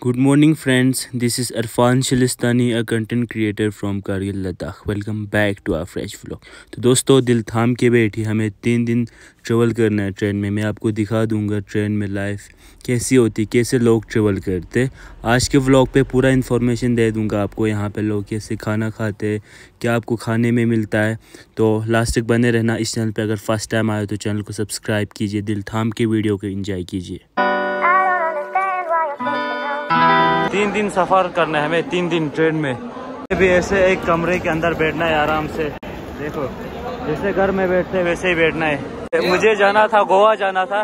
Good morning friends, this is Arfan Shilistani, a content creator from Kargil Ladakh. Welcome back to our fresh vlog. तो दोस्तों दिल थाम के बैठी हमें तीन दिन ट्रेवल करना है ट्रेन में। मैं आपको दिखा दूँगा ट्रेन में लाइफ कैसी होती कैसे लोग ट्रेवल करते। आज के व्लॉग पे पूरा इन्फॉर्मेशन दे दूँगा आपको। यहाँ पे लोग कैसे खाना खाते क्या आपको खाने में मिलता है। तो लास्ट तक बने रहना इस चैनल पे। अगर फ़र्स्ट टाइम आए तो चैनल को सब्सक्राइब कीजिए दिल थाम के वीडियो को इंजॉय कीजिए। तीन दिन सफ़र करना है हमें, तीन दिन ट्रेन में। भी ऐसे एक कमरे के अंदर बैठना है आराम से। देखो, जैसे घर में बैठते वैसे ही बैठना है। मुझे जाना था, गोवा जाना था।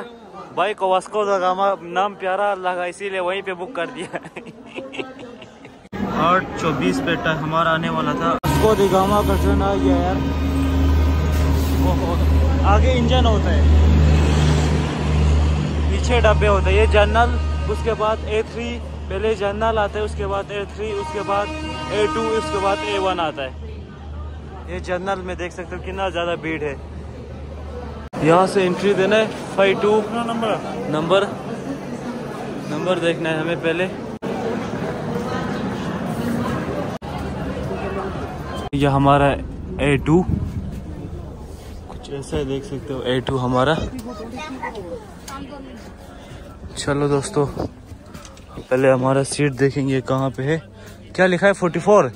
भाई को वास्को दगामा नाम प्यारा लगा, इसीलिए वहीं पे बुक कर दिया। आठ चौबीस पे हमारा आने वाला था। वास्को दगामा का ट्रेन आ गया यार। आगे इंजन होता है। पीछे डब्बे होते हैं। ये जनरल उसके बाद ए थ्री पहले जनरल आता है उसके बाद ए थ्री उसके बाद ए टू उसके बाद ए वन आता है। ये जनरल में देख सकते हो कितना ज़्यादा भीड़ है। यहाँ से एंट्री देना है five two number number number देखना है हमें पहले। यह हमारा ए टू कुछ ऐसा है देख सकते हो ए टू हमारा। चलो दोस्तों पहले हमारा सीट देखेंगे कहाँ पे है। क्या लिखा है? फोर्टी फोर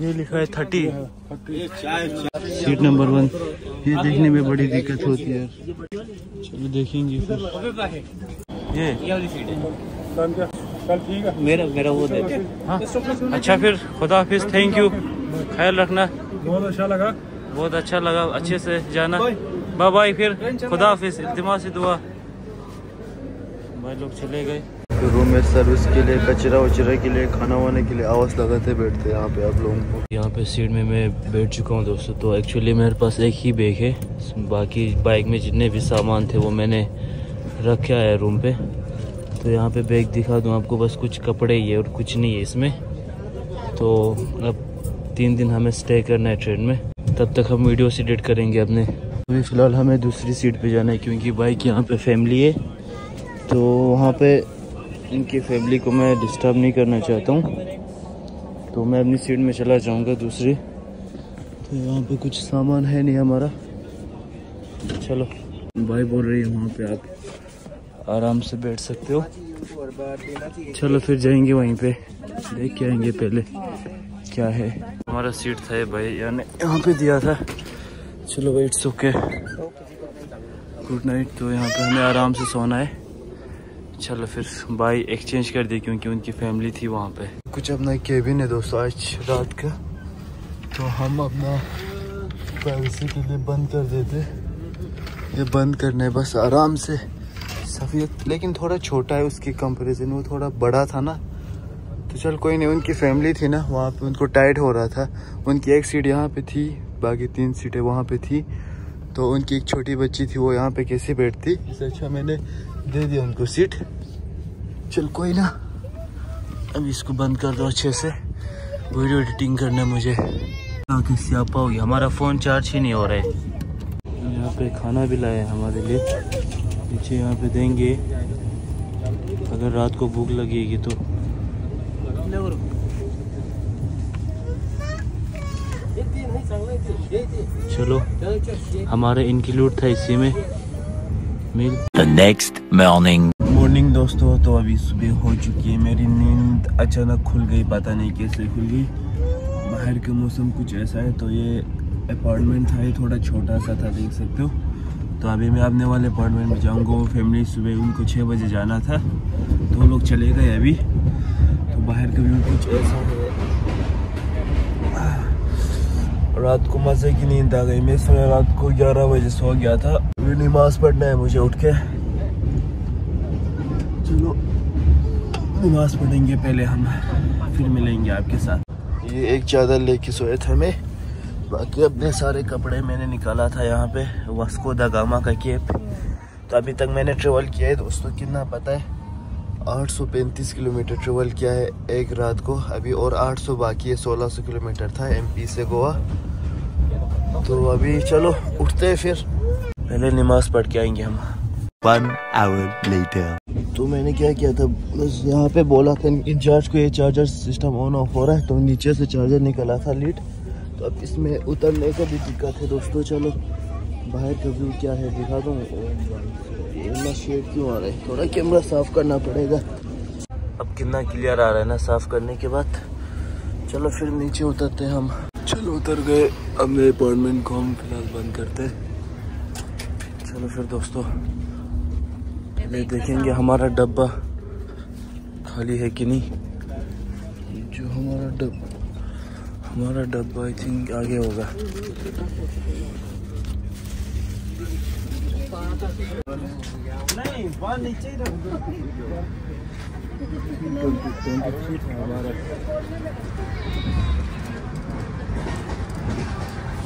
ये लिखा है थर्टी सीट नंबर वन ये देखने में बड़ी दिक्कत होती है। चलो देखेंगे फिर। ये? है मेरा मेरा वो दे हाँ। अच्छा फिर खुदा हाफिज थैंक यू ख्याल रखना। बहुत अच्छा लगा। बहुत अच्छा लगा अच्छे से जाना। बाय बाय फिर खुदा हाफिज इल्तिमा से दुआ। भाई लोग चले गए। रूम में सर्विस के लिए कचरा वचरा के लिए खाना वाने के लिए आवाज़ लगाते बैठते यहाँ पे आप लोगों को। यहाँ पे सीट में मैं बैठ चुका हूँ दोस्तों तो एक्चुअली मेरे पास एक ही बैग है। बाकी बाइक में जितने भी सामान थे वो मैंने रखा है रूम पे। तो यहाँ पे बैग दिखा दूँ आपको बस कुछ कपड़े ही है और कुछ नहीं है इसमें। तो अब तीन दिन हमें स्टे करना है ट्रेन में। तब तक हम वीडियो एडिट करेंगे अपने। अभी फ़िलहाल हमें दूसरी सीट पे जाना है क्योंकि बाइक यहाँ पे फैमिली है। तो वहाँ पे इनकी फैमिली को मैं डिस्टर्ब नहीं करना चाहता हूँ। तो मैं अपनी सीट में चला जाऊँगा दूसरी। तो यहाँ पे कुछ सामान है नहीं हमारा। चलो। भाई बोल रही है वहाँ पे आप आराम से बैठ सकते हो। चलो फिर जाएँगे वहीं पे। देख के आएँगे पहले क्या है। हमारा सीट था भाई, यानी यहाँ पे दिया था। चलो भाई इट्स ओके गुड नाइट तो यहाँ पे हमें आराम से सोना है। चलो फिर बाई एक्सचेंज कर दी क्योंकि उनकी फैमिली थी वहाँ पे। कुछ अपना केबिन है दोस्तों, आज रात का। तो हम अपना प्राइवेसी के लिए बंद कर देते। ये बंद करने बस आराम से सफ़ेद लेकिन थोड़ा छोटा है उसकी कंपेरिजन वो थोड़ा बड़ा था ना। तो चल, कोई नहीं, उनकी फैमिली थी ना, वहाँ पे उनको टाइट हो रहा था। उनकी एक सीट यहाँ पे थी। बाकी तीन सीटें वहाँ पे थी। तो उनकी एक छोटी बच्ची थी, वो यहाँ पे कैसे बैठती? इससे अच्छा मैंने दे दिया उनको सीट। चल कोई ना। अब इसको बंद कर दो अच्छे से। वीडियो एडिटिंग करना मुझे। आगे सियापा होगी हमारा फ़ोन चार्ज ही नहीं हो रहा है। यहाँ पे खाना भी लाया है हमारे लिए। पीछे यहाँ पे देंगे। अगर रात को भूख लगेगी तो। चलो हमारे इंक्लूड था इसी में। Meal. The next morning. Morning दोस्तों तो अभी सुबह हो चुकी है। मेरी नींद अचानक खुल गई पता नहीं कैसे खुल गई। बाहर का मौसम कुछ ऐसा है तो ये अपार्टमेंट था ये थोड़ा छोटा सा था देख सकते हो। तो अभी मैं अपने वाले अपार्टमेंट में जाऊँगा वो फैमिली सुबह उनको छः बजे जाना था। तो लोग चले गए अभी। तो बाहर का व्यू कुछ ऐसा है। रात को मज़े की नींद आ गई। मैं सुबह रात को 11 बजे सो गया था। अभी नमाज़ पढ़ना है मुझे, उठ के। चलो, नमाज़ पढ़ेंगे पहले हम, फिर मिलेंगे आपके साथ। ये एक चादर लेके सोए थे मैं बाकी अपने सारे कपड़े मैंने निकाला था यहाँ पे, वास्को गामा का केप। तो अभी तक मैंने ट्रेवल किया है, दोस्तों, कितना पता है? 835 किलोमीटर ट्रेवल किया है एक रात को। अभी और 800 बाकी है 1600 किलोमीटर था एमपी से गोवा। तो अभी चलो उठते हैं फिर। पहले नमाज़ पढ़ के आएँगे हम। One hour later. तो मैंने क्या किया था? बस यहाँ पे बोला था इंचार्ज को ये चार्जर सिस्टम ऑन ऑफ़ हो रहा है। तो नीचे से चार्जर निकला था लीड तो अब इसमें उतरने का भी दिक्कत है दोस्तों चलो। बाहर का व्यू क्या है दिखा दूँ? इतना शेड क्यों आ रहा है? थोड़ा कैमरा साफ़ करना पड़ेगा। अब कितना क्लियर आ रहा है ना साफ़ करने के बाद। चलो फिर नीचे उतरते हैं हम। चलो उतर गए। अब मेरे अपार्टमेंट को हम फ़िलहाल बंद करते हैं। चलो फिर दोस्तों पहले देखेंगे हमारा डब्बा खाली है कि नहीं। जो हमारा डब्बा हमारा डब्बा आई थिंक आगे होगा।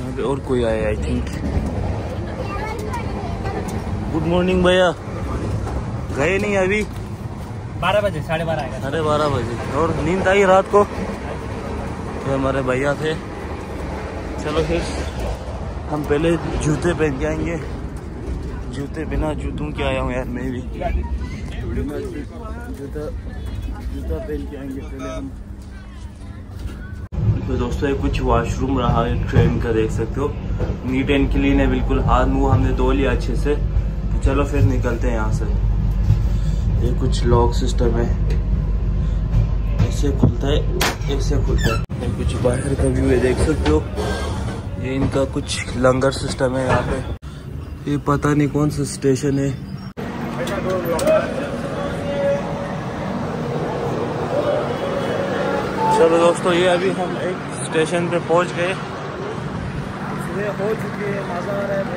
यहाँ पे और कोई आया आई थिंक गुड मॉर्निंग भैया। गए नहीं अभी? बारह बजे साढ़े बारह आएगा। साढ़े बारह बजे। और नींद आई रात को? तो हमारे भैया थे। चलो फिर हम पहले जूते पहन के आएँगे। जूते बिना जूतों के आया हूँ यार मैं भी। बिना जूता जूता पहन के आएँगे पहले हम। तो दोस्तों, ये कुछ वॉशरूम रहा है ट्रेन का देख सकते हो। नीट एंड क्लीन है, बिल्कुल। हाथ मुँह हमने धो लिया अच्छे से। तो चलो फिर निकलते हैं यहाँ से। ये कुछ लॉक सिस्टम है। ऐसे खुलता है, ऐसे खुलता है। कुछ बाहर का व्यू है, देख सकते हो। ये इनका कुछ लंगर सिस्टम है यहाँ पे। ये पता नहीं कौन सा स्टेशन है। चलो दोस्तों ये अभी हम एक स्टेशन पे पहुँच गए। सुबह हो चुकी है मज़ा आ रहा है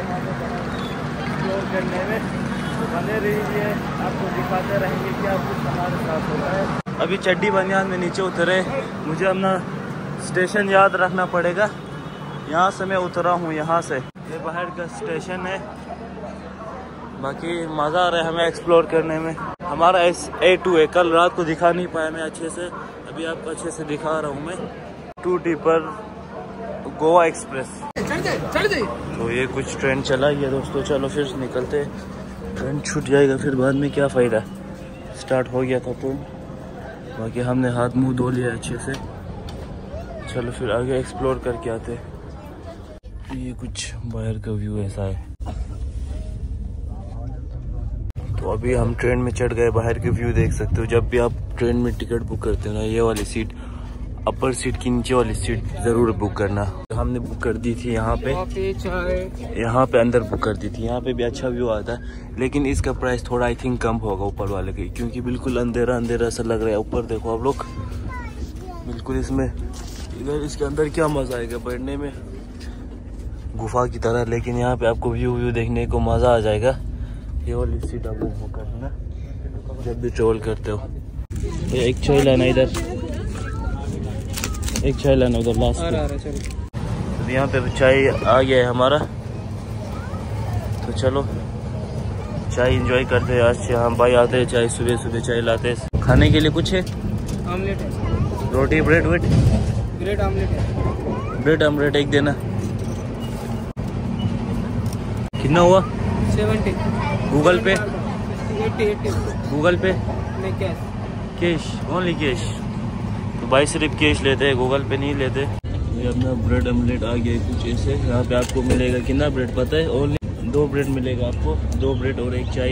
एक्सप्लोर करने में तो बने रहिए आपको दिखाते रहेंगे क्या कुछ हमारे साथ होता है। अभी चड्डी बनियान में नीचे उतरे। मुझे अपना स्टेशन याद रखना पड़ेगा। यहाँ से मैं उतरा हूँ यहाँ से। ये बाहर का स्टेशन है। बाकी मज़ा आ रहा है हमें एक्सप्लोर करने में। हमारा एस ए टू है कल रात को दिखा नहीं पाया मैं अच्छे से। अभी आपको अच्छे से दिखा रहा हूँ मैं। टू टी पर गोवा एक्सप्रेस। तो ये कुछ ट्रेन चला गया दोस्तों चलो फिर निकलते ट्रेन छूट जाएगा, फिर बाद में क्या फ़ायदा? स्टार्ट हो गया था तो। बाकी हमने हाथ मुँह धो लिया अच्छे से। चलो फिर आगे एक्सप्लोर करके आते ये कुछ बाहर का व्यू ऐसा है। तो अभी हम ट्रेन में चढ़ गए, बाहर के व्यू देख सकते हो। जब भी आप ट्रेन में टिकट बुक करते हो ना, ये वाली सीट अपर सीट की नीचे वाली सीट ज़रूर बुक करना। हमने बुक कर दी थी यहाँ पे। यहाँ पे अंदर बुक कर दी थी। यहाँ पे भी अच्छा व्यू आता है। लेकिन इसका प्राइस थोड़ा आई थिंक कम होगा ऊपर वाले की। क्योंकि बिल्कुल अंधेरा अंधेरा सा लग रहा है। ऊपर देखो आप लोग। बिल्कुल इसमें, इधर इसके अंदर क्या मज़ा आएगा बैठने में? गुफा की तरह। लेकिन यहाँ पे आपको व्यू व्यू देखने को मज़ा आ जाएगा। ये वाली सीट आप लोग बुक करना जब भी ट्रेवल करते हो। ये एक चाय लाना इधर? एक चाय लाना उधर लास्ट तो यहाँ पे चाय आ गया है हमारा। तो चलो चाय एंजॉय करते हैं आज से। हम भाई आते हैं चाय सुबह सुबह चाय लाते हैं। खाने के लिए कुछ है? ऑमलेट है। रोटी ब्रेड वेट ब्रेड आमलेट है। ब्रेड ऑमलेट एक देना। कितना हुआ? Seventy Google pay? Google pay? Cash. Cash? Only cash? तो भाई सिर्फ़ कैश लेते हैं गूगल पे नहीं लेते। ये अपना ब्रेड ऑमलेट आ गया कुछ ऐसे। यहाँ पे आपको मिलेगा कितना ब्रेड पता है? ओनली दो ब्रेड मिलेगा आपको। दो ब्रेड और एक चाय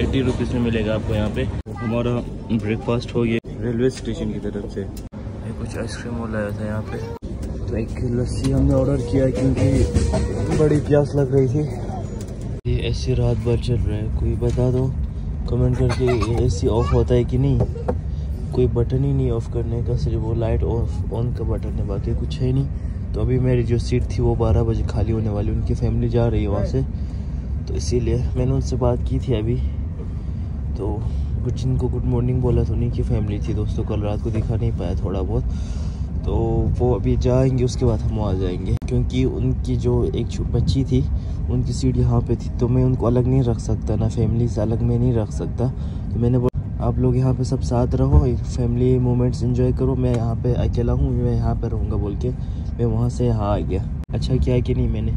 एट्टी रुपीज़ में मिलेगा आपको यहाँ पे। हमारा ब्रेकफास्ट हो गया रेलवे स्टेशन की तरफ़ से। ये कुछ आइसक्रीम और लाया था यहाँ पे। तो एक लस्सी हमने ऑर्डर किया क्योंकि बड़ी प्यास लग रही थी। ऐसी रात भर चल रहा है। कोई बता दो कमेंट करके एसी ऑफ़ होता है कि नहीं? कोई बटन ही नहीं ऑफ़ करने का, सिर्फ़ वो लाइट ऑफ़ ऑन का बटन है, बाकी कुछ है नहीं। तो अभी मेरी जो सीट थी वो बारह बजे खाली होने वाली, उनकी फैमिली जा रही है वहाँ से। तो इसीलिए मैंने उनसे बात की थी अभी। तो कुछ जिनको गुड मॉर्निंग बोला तो उन्हीं की फैमिली थी। दोस्तों, कल रात को दिखा नहीं पाया थोड़ा बहुत। तो वो अभी जाएँगे, उसके बाद हम आ जाएँगे। क्योंकि उनकी जो एक बच्ची थी, उनकी सीट यहाँ पे थी तो मैं उनको अलग नहीं रख सकता, ना फैमिली से अलग मैं नहीं रख सकता। तो मैंने बोला, आप लोग यहाँ पे सब साथ रहो फैमिली मोमेंट्स एंजॉय करो। मैं यहाँ पे अकेला हूँ, मैं यहाँ पे रहूँगा, बोल के मैं वहाँ से यहाँ आ गया। अच्छा किया कि नहीं मैंने?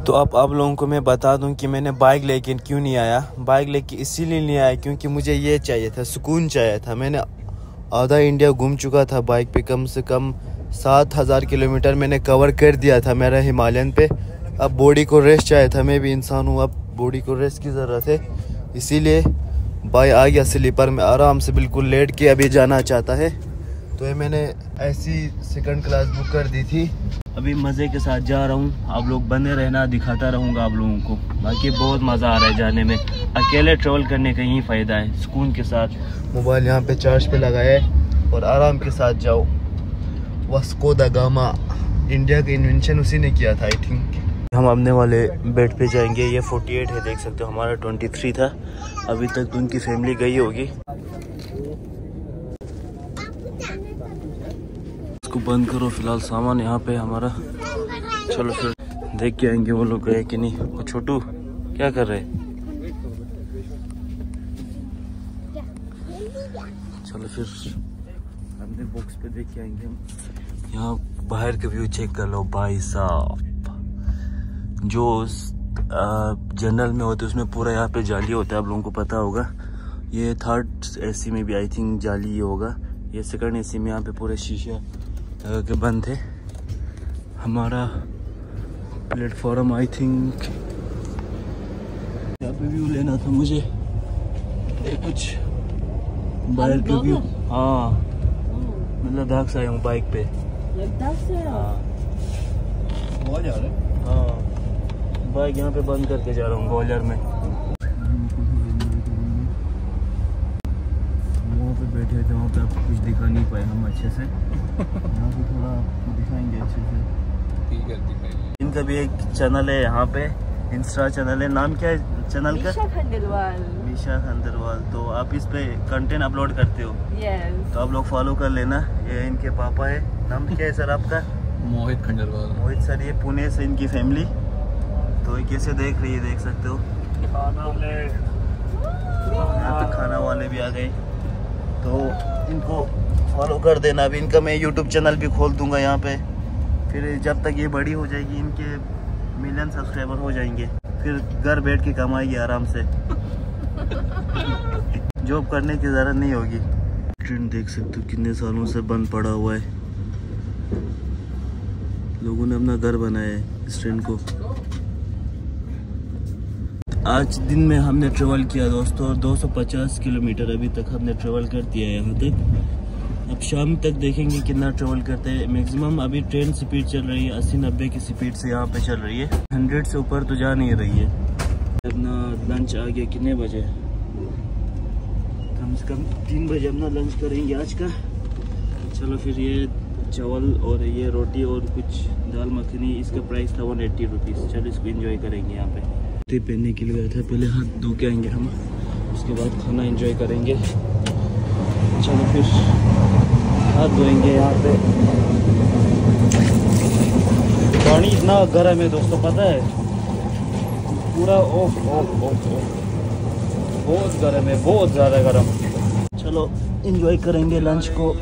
तो अब आप लोगों को मैं बता दूँ कि मैंने बाइक लेके क्यों नहीं आया? बाइक लेके इसीलिए नहीं आया क्योंकि मुझे ये चाहिए था, सुकून चाहिए था। मैंने आधा इंडिया घूम चुका था बाइक पे कम से कम सात हज़ार किलोमीटर मैंने कवर कर दिया था मेरा हिमालयन पे। अब बॉडी को रेस्ट चाहिए था, मैं भी इंसान हूँ, अब बॉडी को रेस्ट की ज़रूरत है। इसीलिए बाई आ गया स्लीपर में, आराम से बिल्कुल लेट के अभी जाना चाहता है। तो ये मैंने ऐसी सेकंड क्लास बुक कर दी थी। अभी मज़े के साथ जा रहा हूँ। आप लोग बने रहना दिखाता रहूँगा आप लोगों को। बाकी बहुत मज़ा आ रहा है जाने में। अकेले ट्रैवल करने का यही फ़ायदा है सुकून के साथ। मोबाइल यहाँ पे चार्ज पे लगाए और आराम के साथ जाओ। वस्को द गामा इंडिया का इन्वेंशन उसी ने किया था आई थिंक हम अपने वाले बेड पे जाएँगे। ये 48 है देख सकते हो हमारा 23 था। अभी तक तो उनकी फैमिली गई होगी। इसको बंद करो, फ़िलहाल सामान यहाँ पे हमारा। चलो फिर देख के आएँगे वो लोग गए कि नहीं। वो छोटू, क्या कर रहे? चलो फिर अपने बॉक्स पे देख के आएँगे हम। यहाँ बाहर का व्यू चेक कर लो भाई साहब। जो जनरल में होते, उसमें पूरा यहाँ पे जाली होता है, आप लोगों को पता होगा। ये थर्ड एसी में भी आई थिंक जाली होगा। ये सेकंड एसी में यहाँ पे पूरे शीशा लगा के बंद थे। हमारा प्लेटफॉर्म आई थिंक यहाँ पे व्यू लेना था मुझे। ये कुछ बाहर का व्यू हाँ। मैं लद्दाख से आया हूँ बाइक पे। लद्दाख से हाँ। बहुत जा रहे हाँ। बाइक यहाँ पे बंद करके जा रहा हूँ ग्वालियर में वहाँ पे बैठे थे वहाँ पे आपको कुछ दिखा नहीं पाए हम अच्छे से। यहाँ पे थोड़ा आपको दिखाएँगे अच्छे से। ठीक है इनका भी एक चैनल है यहाँ पे। इंस्टा चैनल है। नाम क्या है चैनल का? निशा खंडेलवाल निशा खंडरवाल। तो आप इस पे कंटेंट अपलोड करते हो? यस तो आप लोग फॉलो कर लेना। ये इनके पापा है। नाम क्या है सर आपका? मोहित खंडरवाल। मोहित सर ये पुणे से इनकी फैमिली तो ये कैसे देख रही है देख सकते हो? यहाँ पे खाना वाले भी आ गए। तो इनको फॉलो कर देना। अभी इनका मैं यूट्यूब चैनल भी खोल दूँगा यहाँ पे। फिर जब तक ये बड़ी हो जाएगी, इनके मिलियन सब्सक्राइबर हो जाएँगे। फिर घर बैठ के कमाएगी आराम से। जॉब करने की ज़रूरत नहीं होगी। ट्रेन देख सकते हो कितने सालों से बंद पड़ा हुआ है। लोगों ने अपना घर बनाया है इस ट्रेन को। आज दिन में हमने ट्रेवल किया दोस्तों, और 250 किलोमीटर अभी तक हमने ट्रेवल कर दिया है यहाँ तक। अब शाम तक देखेंगे कितना ट्रेवल करते हैं। मैक्सिमम अभी ट्रेन स्पीड चल रही है, अस्सी नब्बे की स्पीड से यहाँ पे चल रही है। हंड्रेड से ऊपर तो जा नहीं रही है। अपना लंच आ गया कितने बजे? कम से कम तीन बजे अपना लंच करेंगे आज का। चलो फिर ये चावल और ये रोटी और कुछ दाल मखनी, इसका प्राइस था वन एट्टी रुपीज़ चलो इसको इन्जॉय करेंगे यहाँ पे। जूते पहनने के लिए था, पहले हाथ धो के आएँगे हम। उसके बाद खाना एंजॉय करेंगे। चलो फिर हाथ धोएँगे यहाँ पे। पानी इतना गर्म है दोस्तों, पता है? पूरा ओफ ओफ ओफ ओफ बहुत गर्म है, बहुत ज़्यादा गर्म। चलो इन्जॉय करेंगे लंच को।